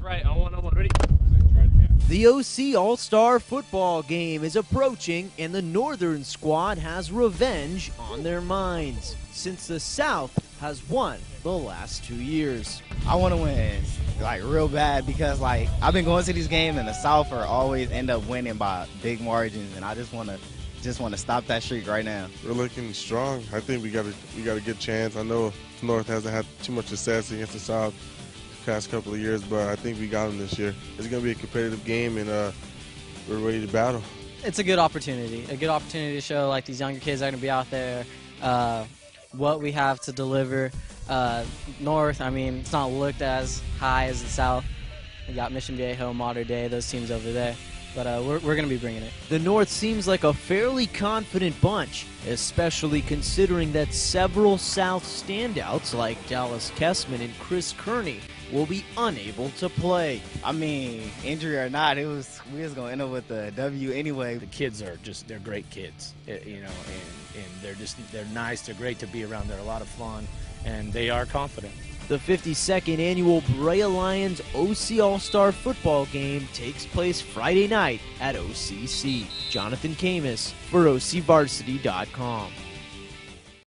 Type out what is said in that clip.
That's right. On one, on one. Ready? The OC All Star football game is approaching, and the Northern squad has revenge on their minds since the South has won the last two years. I want to win, like real bad, because like I've been going to these games, and the South are always end up winning by big margins, and I just want to just want to stop that streak right now. We're looking strong. I think we got a we got a good chance. I know North hasn't had too much success against the South the past couple of years, but I think we got them this year. It's going to be a competitive game, and uh, we're ready to battle. It's a good opportunity, a good opportunity to show like these younger kids are going to be out there, uh, what we have to deliver. Uh, North, I mean, it's not looked as high as the South. We got Mission Viejo, Mater Dei, those teams over there. But uh, we're, we're going to be bringing it. The North seems like a fairly confident bunch, especially considering that several South standouts like Dallas Kessman and Chris Kearney will be unable to play. I mean, injury or not, it was we was gonna end up with the W anyway. The kids are just they're great kids, eh, you know, and, and they're just they're nice. They're great to be around. They're a lot of fun, and they are confident. The 52nd annual Brea Lions OC All Star football game takes place Friday night at OCC. Jonathan Khamis for OCVarsity.com.